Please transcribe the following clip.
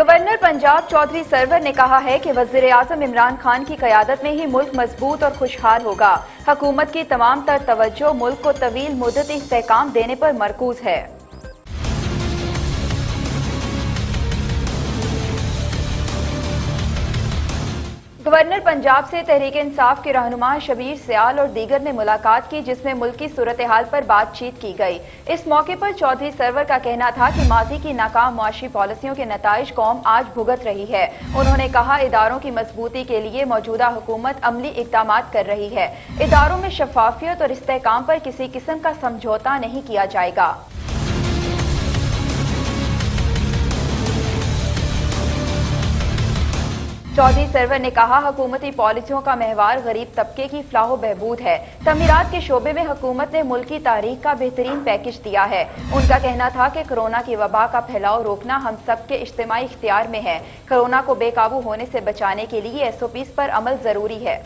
Governor Punjab Chaudhary server ने कहा है कि वज़ीर आज़म इमरान खान की क्यादत में ही मुल्क मज़बूत और खुशहाल होगा। हकूमत की तमाम तर तवज्जो मुल्क को तवील मुदत इसकाम देने पर मरकूज है। गवर्नर पंजाब से तहरीक इंसाफ के रहनुमा शबीर सयाल और दीगर ने मुलाकात की, जिसमें मुल्क की सूरत हाल पर बातचीत की गई। इस मौके पर चौधरी सरवर का कहना था कि माजी की नाकाम मुआशी पॉलिसियों के नतज कौम आज भुगत रही है। उन्होंने कहा, इदारों की मजबूती के लिए मौजूदा हुकूमत अमली इकदाम कर रही है। इदारों में शफाफियत और इसकाम पर किसी किस्म का समझौता नहीं किया जाएगा। चौधरी सरवर ने कहा, हुकूमती पॉलिसियों का महवार गरीब तबके की फलाह बहबूद है। तमीरत के शोबे में हुकूमत ने मुल्क की तारीख का बेहतरीन पैकेज दिया है। उनका कहना था कि कोरोना की वबा का फैलाव रोकना हम सब के इज्तमी इख्तियार में है। कोरोना को बेकाबू होने से बचाने के लिए एस ओ पीज पर अमल ज़रूरी है।